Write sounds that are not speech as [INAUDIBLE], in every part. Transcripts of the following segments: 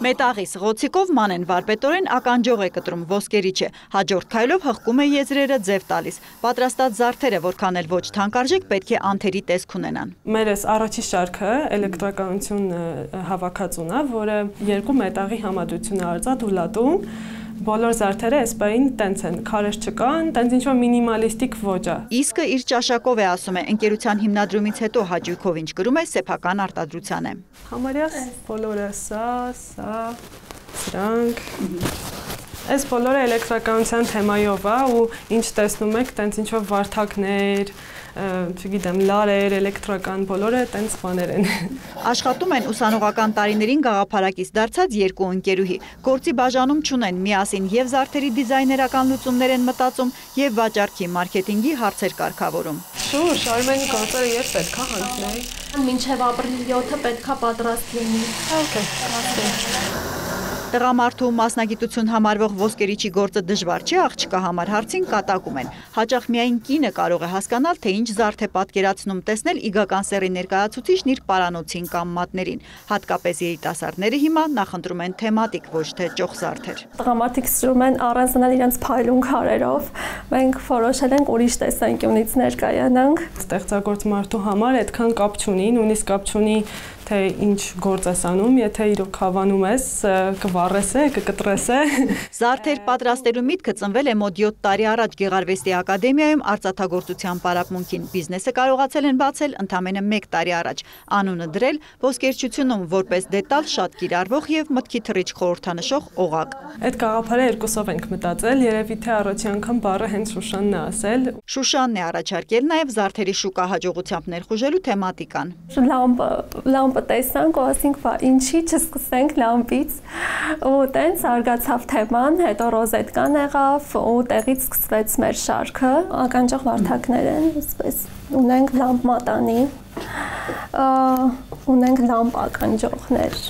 Մետաղի սղոցիկով մանեն վարպետորեն ականջող է կտրում ոսկերիչը, հաջորդ քայլով հղկում է եզրերը ձև տալիս։ Պատրաստած զարդերը որքան էլ ոչ թանկարժեք պետք է անթերի տեսք ունենան։ Մեր այս առաջի շարքը էլեկտրականություն հավաքածուն է, որը երկու մետաղի համադրություն է արձած դուլատում բոլոր զարդերը պահին տենց են, քարեր չկան, տենց ինչ-որ մինիմալիստիկ ոճ է։ Իսկը իր ճաշակով է ասում է, ընկերության հիմնադրումից հետո հաճույքով ինչ գրում է սեփական արտադրության է։ Համարյա բոլորը սա, սա, սրանք Այս բոլորը էլեկտրականության թեմայով է ու ինչ տեսնում եք, տենց ինչ որ վարդակներ, չգիտեմ, լարեր, էլեկտրական, բոլորը տենց բաներ են։ [LAUGHS] Աշխատում են ուսանողական տարիներին գաղափարակից դարձած երկու ընկերուհի։ Գործի բաժանում չունեն, միասին եւ զարդերի դիզայներական լուծումներ են մտածում եւ վաճառքի, մարքեթինգի հարցեր կարգավորում։ Շուշ, Արմենի գործերը երբ պետքա հանձնեի։ Մինչև ապրիլի 7-ը պետքա պատրաստ լինի։ Okay, Տղամարդու մասնագիտություն համարվող ոսկերիչի գործը դժվար չի աղջկա համար հարցին կատակում են։ Հաճախ միայն կինը կարող է հասկանալ, թե ինչ զարդ է պատկերացնում տեսնել իգական սերի ներկայացուցիչն իր պարանոցին կամ մատներին։ Հատկապես երիտասարդները հիմա նախընտրում են թեմատիկ, ոչ թե ճոխ զարդեր։ Տղամարդիկ սիրում են առանձնալ իրենց փայլուն քարերով։ Մենք որոշել ենք ուրիշ տեսանկյունից ներկայանանք։ Ստեղծագործ մարդու համար այդքան կապ չունի, նույնիսկ կապ չունի թե ինչ գործ ես անում, եթե իրոք հավանում ես, կվառես է, կկտրես է։ [LAUGHS] Զարդեր պատրաստելու միտքը ծնվել է մոտ 7 տարի առաջ Գեղարվեստի ակադեմիայում արծաթագործության պարապմունքին։ Բիզնեսը կարողացել են բացել ընդամենը 1 տարի առաջ։ Անունը դրել ոսկերչությունում որպես դետալ շատ կիրառվող եւ մտքի թռիչ խորհրդանշող օղակ։ Այդ գաղափարը երկուսով ենք մտածել, երևի թե առաջի անգամ բառը հենց Շուշանն է ասել։ Շուշանն է առաջարկել նաեւ զարդերի շուկա հաջողությամբ ներխուժելու թեմատիկան։ Լամպը, լամպը լամպը տեսանք ու ասինք, «Բա ինչի չսկսենք լամպից»։ Ու տենց արգացավ թեման, հետո ռոզետկան եղավ ու տեղից սկսվեց մեր շարքը։ Ականջող վարդակներ են, այսպես ունենք լամպ մատանի, ունենք լամպ ականջողներ։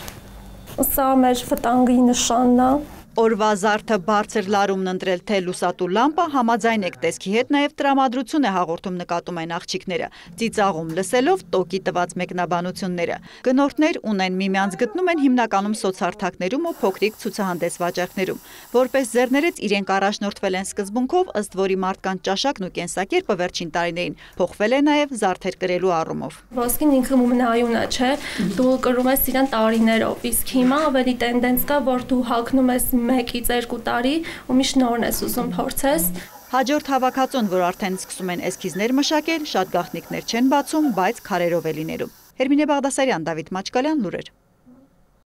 Սա մեր վտանգի նշանն է Օրվա զարդը բարձր լարումն ընտրել թե լուսատու լամպը համաձայն եք տեսքի հետ նաև տրամադրություն է հաղորդում նկատում են աղջիկները։ Ծիծաղում լսելով տոկի տված մեկնաբանությունները։ Գնորդներ ունեն միմյանց գտնում են հիմնականում սոցհարթակներում ու փոքրիկ ցուցահանդես վաճառքներում։ Որպես ձեռներեց իրենք առաջնորդվել են սկզբունքով, ըստ որի մարդկանց ճաշակն ու կենսակերպը վերջին տարիներին փոխվել է նաև զարդեր կրելու առումով։ Ոսկին ինքը մնայունա, չէ։ Դու կրում ես իրան տարիներով, իսկ հիմա ավելի տենդենս կա, որ դու հակնում ես 1-ից 2 տարի ու միշտ նորն ես ուզում փորձես։ Հաջորդ հավաքածուն, որ արդեն սկսում են էսքիզներ մշակել, շատ գաղտնիքներ չեն բացում, բայց քարերով է լինելու։ Հերմինե Բաղդասարյան, Դավիթ Մաչկալյան, լուրեր։